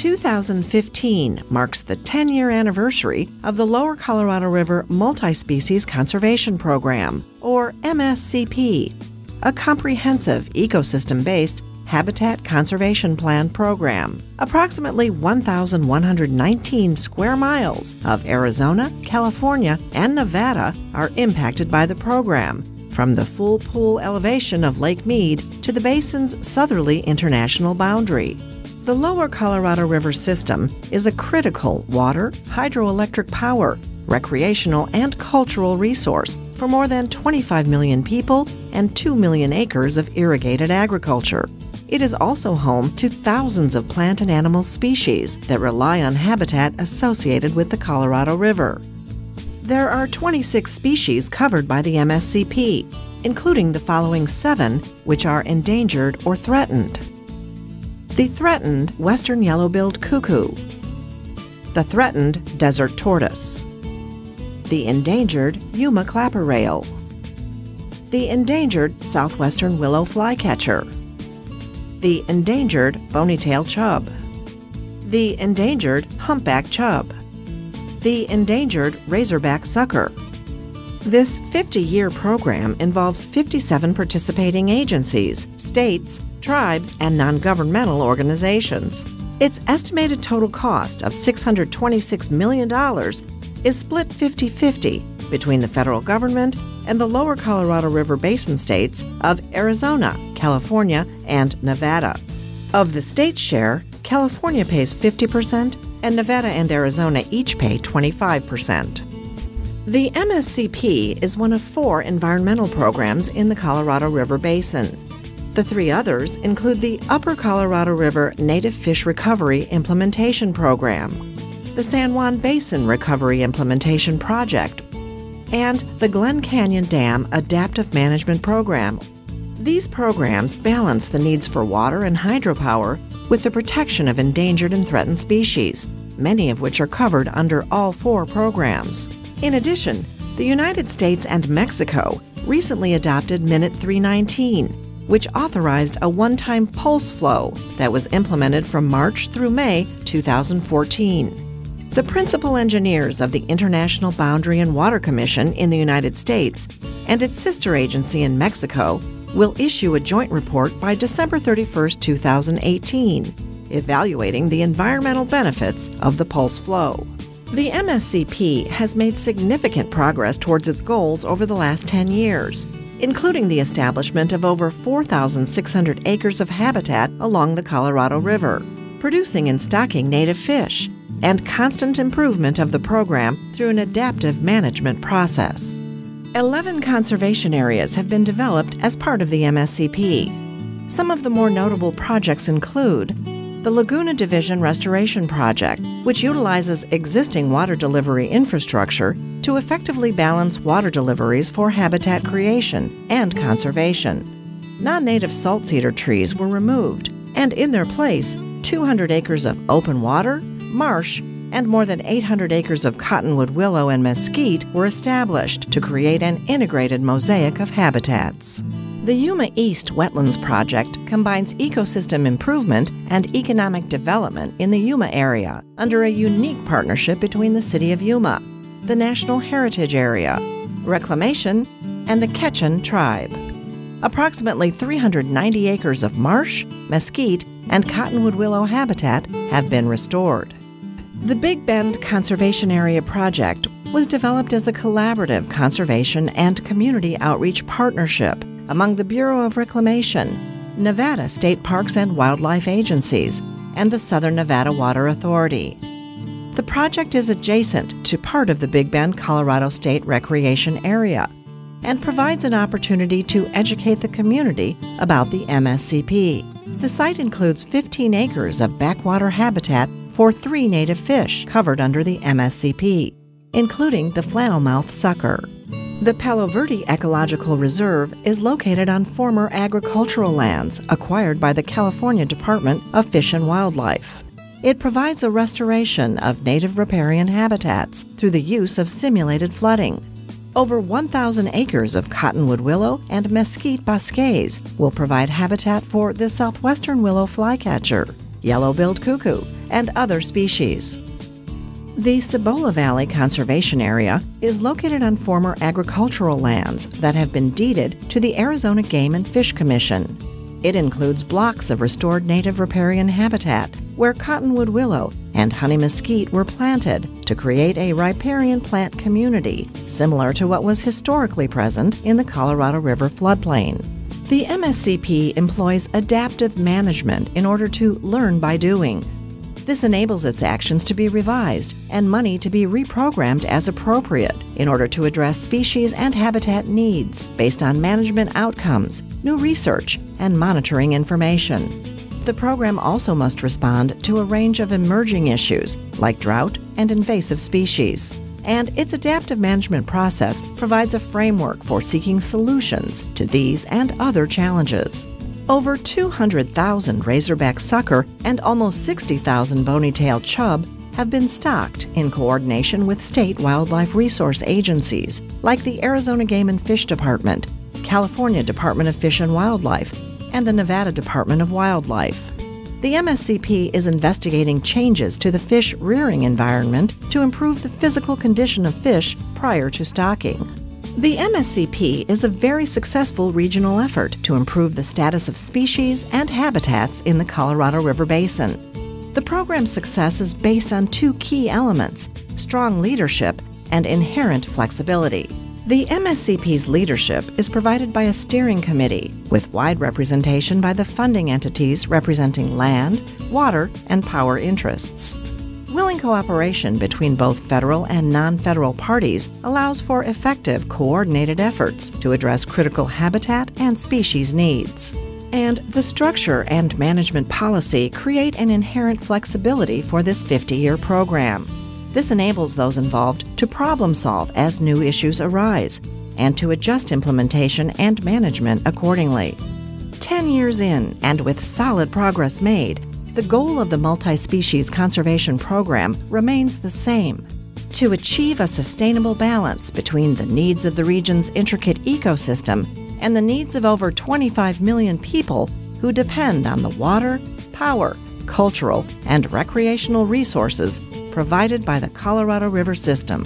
2015 marks the 10 year anniversary of the Lower Colorado River Multi Species Conservation Program, or MSCP, a comprehensive ecosystem based Habitat Conservation Plan program. Approximately 1,119 square miles of Arizona, California, and Nevada are impacted by the program, from the full pool elevation of Lake Mead to the basin's southerly international boundary. The lower Colorado River system is a critical water, hydroelectric power, recreational, and cultural resource for more than 25 million people and 2 million acres of irrigated agriculture. It is also home to thousands of plant and animal species that rely on habitat associated with the Colorado River. There are 26 species covered by the MSCP, including the following seven, which are endangered or threatened the threatened western yellow-billed cuckoo, the threatened desert tortoise, the endangered Yuma clapper rail, the endangered southwestern willow flycatcher, the endangered bony-tailed chub, the endangered humpback chub, the endangered razorback sucker. This 50 year program involves 57 participating agencies, states, tribes, and non governmental organizations. Its estimated total cost of $626 million is split 50 50 between the federal government and the lower Colorado River Basin states of Arizona, California, and Nevada. Of the state share, California pays 50%, and Nevada and Arizona each pay 25%. The MSCP is one of four environmental programs in the Colorado River Basin. The three others include the Upper Colorado River Native Fish Recovery Implementation Program, the San Juan Basin Recovery Implementation Project, and the Glen Canyon Dam Adaptive Management Program. These programs balance the needs for water and hydropower with the protection of endangered and threatened species, many of which are covered under all four programs. In addition, the United States and Mexico recently adopted Minute 319, which authorized a one time pulse flow that was implemented from March through May 2014. The principal engineers of the International Boundary and Water Commission in the United States and its sister agency in Mexico will issue a joint report by December 31, 2018, evaluating the environmental benefits of the pulse flow. The MSCP has made significant progress towards its goals over the last 10 years, including the establishment of over 4,600 acres of habitat along the Colorado River, producing and stocking native fish, and constant improvement of the program through an adaptive management process. 11 conservation areas have been developed as part of the MSCP. Some of the more notable projects include the Laguna Division Restoration Project, which utilizes existing water delivery infrastructure to effectively balance water deliveries for habitat creation and conservation. Non native salt cedar trees were removed, and in their place, 200 acres of open water, marsh, and more than 800 acres of cottonwood willow and mesquite were established to create an integrated mosaic of habitats. The Yuma East Wetlands Project combines ecosystem improvement and economic development in the Yuma area under a unique partnership between the City of Yuma, the National Heritage Area, Reclamation, and the Quechan Tribe. Approximately 390 acres of marsh, mesquite, and cottonwood willow habitat have been restored. The Big Bend Conservation Area project was developed as a collaborative conservation and community outreach partnership among the Bureau of Reclamation, Nevada State Parks and Wildlife Agencies, and the Southern Nevada Water Authority. The project is adjacent to part of the Big Bend, Colorado State Recreation Area and provides an opportunity to educate the community about the MSCP. The site includes 15 acres of backwater habitat for three native fish covered under the MSCP, including the flannelmouth sucker. The Palo Verde Ecological Reserve is located on former agricultural lands acquired by the California Department of Fish and Wildlife. It provides a restoration of native riparian habitats through the use of simulated flooding. Over 1,000 acres of cottonwood willow and mesquite bosques will provide habitat for the southwestern willow flycatcher, yellow billed cuckoo, and other species. The Cibola Valley Conservation Area is located on former agricultural lands that have been deeded to the Arizona Game and Fish Commission. It includes blocks of restored native riparian habitat where cottonwood willow and honey mesquite were planted to create a riparian plant community similar to what was historically present in the Colorado River floodplain. The MSCP employs adaptive management in order to learn by doing. This enables its actions to be revised and money to be reprogrammed as appropriate in order to address species and habitat needs based on management outcomes, new research, and monitoring information. The program also must respond to a range of emerging issues like drought and invasive species. And its adaptive management process provides a framework for seeking solutions to these and other challenges. Over 200,000 razorback sucker and almost 60,000 bony-tailed chub have been stocked in coordination with state wildlife resource agencies like the Arizona Game and Fish Department, California Department of Fish and Wildlife, and the Nevada Department of Wildlife. The MSCP is investigating changes to the fish rearing environment to improve the physical condition of fish prior to stocking. The MSCP is a very successful regional effort to improve the status of species and habitats in the Colorado River Basin. The program's success is based on two key elements strong leadership and inherent flexibility. The MSCP's leadership is provided by a steering committee with wide representation by the funding entities representing land, water, and power interests. Cooperation between both federal and non federal parties allows for effective, coordinated efforts to address critical habitat and species needs. And the structure and management policy create an inherent flexibility for this 50 year program. This enables those involved to problem solve as new issues arise and to adjust implementation and management accordingly. 10 years in, and with solid progress made, the goal of the multi species conservation program remains the same to achieve a sustainable balance between the needs of the region's intricate ecosystem and the needs of over 25 million people who depend on the water, power, cultural, and recreational resources provided by the Colorado River system.